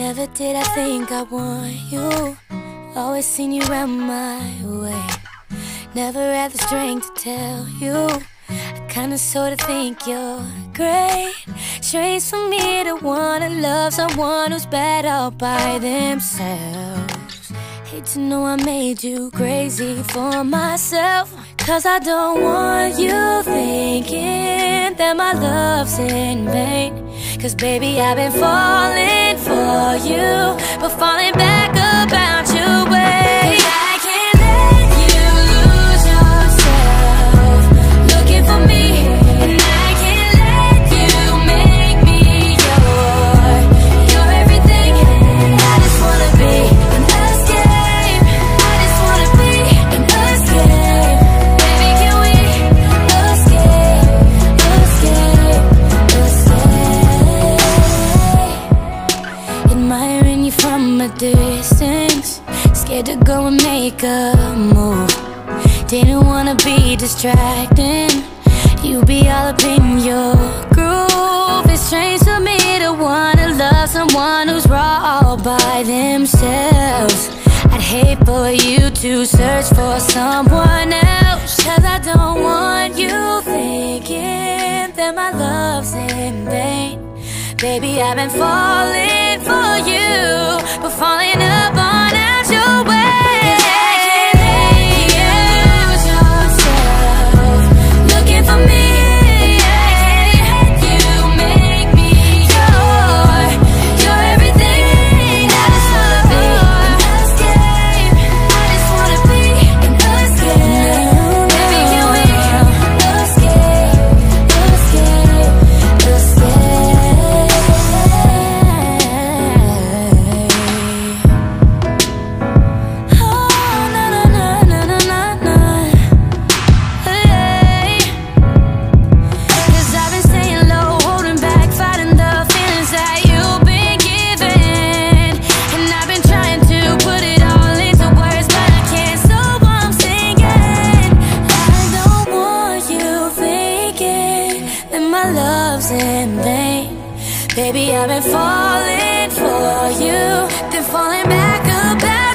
Never did I think I want you. Always seen you around my way. Never had the strength to tell you. I kinda sorta think you're great. Strange for me to wanna love someone who's bad all by themselves. Hate to know I made you crazy for myself. Cause I don't want you thinking that my love's in vain. Cause baby, I've been falling you, but falling back from a distance. Scared to go and make a move. Didn't wanna be distracting. You be all up in your groove. It's strange for me to wanna love someone who's raw all by themselves. I'd hate for you to search for someone else. Cause I don't want you thinking that my love's in vain. Baby, I've been falling for you, but falling up in vain. Baby, I've been falling for you, then falling back about